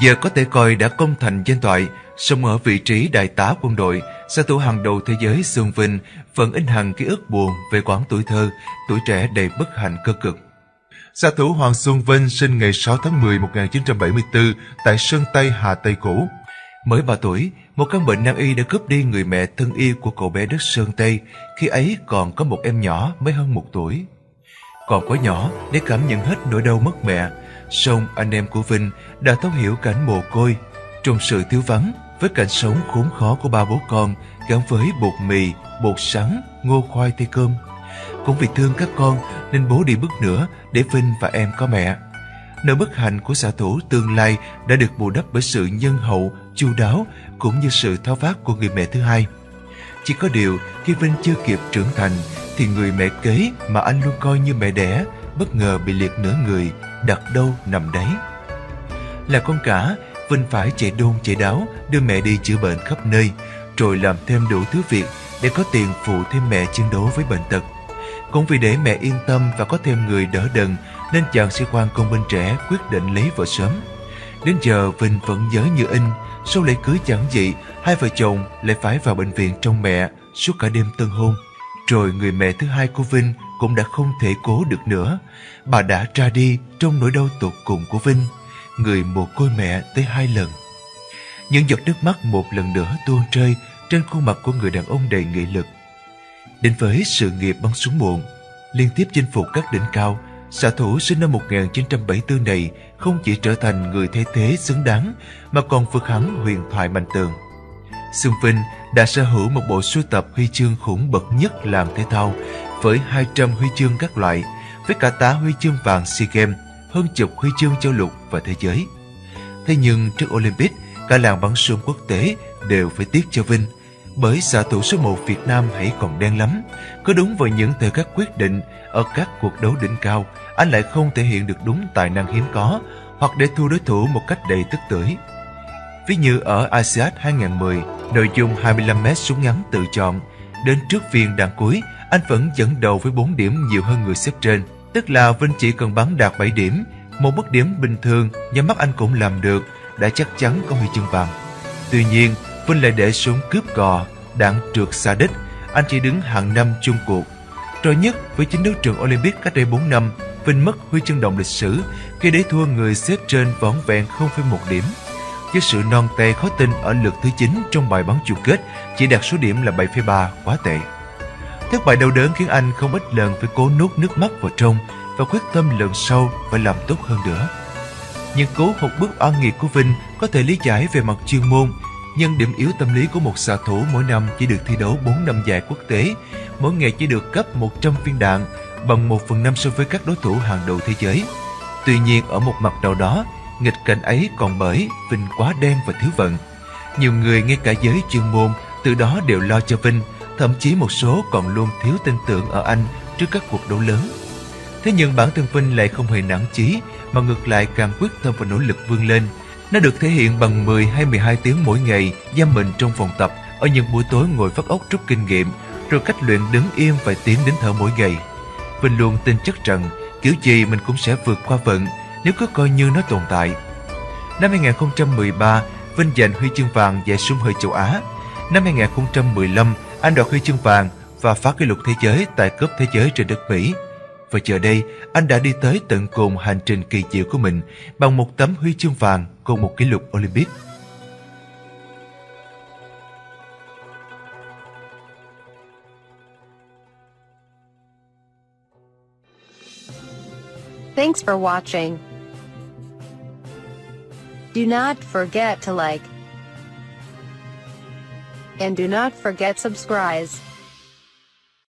Giờ có thể coi đã công thành danh toại, song ở vị trí đại tá quân đội, xạ thủ hàng đầu thế giới Xuân Vinh vẫn in hằn ký ức buồn về quãng tuổi thơ, tuổi trẻ đầy bất hạnh cơ cực. Xạ thủ Hoàng Xuân Vinh sinh ngày 6 tháng 10 1974 tại Sơn Tây, Hà Tây cũ. Mới 3 tuổi, một căn bệnh nan y đã cướp đi người mẹ thân yêu của cậu bé đất Sơn Tây, khi ấy còn có một em nhỏ mới hơn một tuổi. Còn quá nhỏ để cảm nhận hết nỗi đau mất mẹ, song anh em của Vinh đã thấu hiểu cảnh mồ côi, trong sự thiếu vắng với cảnh sống khốn khó của ba bố con gắn với bột mì, bột sắn, ngô khoai tây cơm. Cũng vì thương các con nên bố đi bước nữa để Vinh và em có mẹ. Nỗi bất hạnh của xã thủ tương lai đã được bù đắp bởi sự nhân hậu, chu đáo cũng như sự thao vát của người mẹ thứ hai. Chỉ có điều khi Vinh chưa kịp trưởng thành thì người mẹ kế mà anh luôn coi như mẹ đẻ bất ngờ bị liệt nửa người, đặt đâu nằm đấy. Là con cả, Vinh phải chạy đôn chạy đáo đưa mẹ đi chữa bệnh khắp nơi, rồi làm thêm đủ thứ việc để có tiền phụ thêm mẹ chiến đấu với bệnh tật. Cũng vì để mẹ yên tâm và có thêm người đỡ đần nên chàng sĩ quan công binh trẻ quyết định lấy vợ sớm. Đến giờ Vinh vẫn nhớ như in, sau lễ cưới chẳng dị, hai vợ chồng lại phải vào bệnh viện trong mẹ suốt cả đêm tân hôn. Rồi người mẹ thứ hai của Vinh cũng đã không thể cố được nữa. Bà đã ra đi trong nỗi đau tột cùng của Vinh, người mồ côi mẹ tới hai lần. Những giọt nước mắt một lần nữa tuôn rơi trên khuôn mặt của người đàn ông đầy nghị lực. Đến với sự nghiệp bắn súng muộn, liên tiếp chinh phục các đỉnh cao, xạ thủ sinh năm 1974 này không chỉ trở thành người thay thế xứng đáng mà còn vượt hẳn huyền thoại mạnh tường. Xuân Vinh đã sở hữu một bộ sưu tập huy chương khủng bậc nhất làm thể thao với 200 huy chương các loại, với cả tá huy chương vàng SEA Games, hơn chục huy chương châu lục và thế giới. Thế nhưng trước Olympic, cả làng bắn súng quốc tế đều phải tiếc cho Vinh, bởi xạ thủ số 1 Việt Nam hãy còn đen lắm. cứ đúng vào những thời khắc quyết định ở các cuộc đấu đỉnh cao, anh lại không thể hiện được đúng tài năng hiếm có hoặc để thua đối thủ một cách đầy tức tưởi. Ví như ở ASEAN 2010, nội dung 25m súng ngắn tự chọn, đến trước viên đạn cuối, anh vẫn dẫn đầu với 4 điểm nhiều hơn người xếp trên. Tức là Vinh chỉ cần bắn đạt 7 điểm, một mức điểm bình thường nhắm mắt anh cũng làm được, đã chắc chắn có huy chương vàng. Tuy nhiên, Vinh lại để súng cướp cò, đạn trượt xa đích, anh chỉ đứng hạng năm chung cuộc. rồi nhất với chính đấu trường Olympic cách đây 4 năm, Vinh mất huy chương đồng lịch sử khi để thua người xếp trên vỏn vẹn 0,1 điểm. Với sự non tê khó tin ở lượt thứ 9 trong bài bắn chung kết chỉ đạt số điểm là 7,3 quá tệ. Thất bại đau đớn khiến anh không ít lần phải cố nuốt nước mắt vào trong và quyết tâm lần sau phải làm tốt hơn nữa. Nhưng cố một bước oan nghiệt của Vinh có thể lý giải về mặt chuyên môn, nhưng điểm yếu tâm lý của một xạ thủ mỗi năm chỉ được thi đấu 4 năm giải quốc tế, mỗi ngày chỉ được cấp 100 viên đạn, bằng 1 phần 5 so với các đối thủ hàng đầu thế giới. Tuy nhiên ở một mặt nào đó, nghịch cảnh ấy còn bởi Vinh quá đen và thiếu vận. Nhiều người ngay cả giới chuyên môn từ đó đều lo cho Vinh, thậm chí một số còn luôn thiếu tin tưởng ở anh trước các cuộc đấu lớn. Thế nhưng bản thân Vinh lại không hề nản chí mà ngược lại càng quyết tâm và nỗ lực vươn lên. Nó được thể hiện bằng 10 hay 12 tiếng mỗi ngày giam mình trong phòng tập ở những buổi tối ngồi phát ốc rút kinh nghiệm rồi cách luyện đứng im vài tiếng đến thở mỗi ngày. Vinh luôn tin chắc rằng kiểu gì mình cũng sẽ vượt qua vận nếu cứ coi như nó tồn tại. Năm 2013, Vinh giành huy chương vàng giải súng hơi châu Á. Năm 2015, anh đoạt huy chương vàng và phá kỷ lục thế giới tại cúp thế giới trên đất Mỹ. Và giờ đây, anh đã đi tới tận cùng hành trình kỳ diệu của mình bằng một tấm huy chương vàng cùng một kỷ lục Olympic. Thanks for watching. Do not forget to like and do not forget subscribe.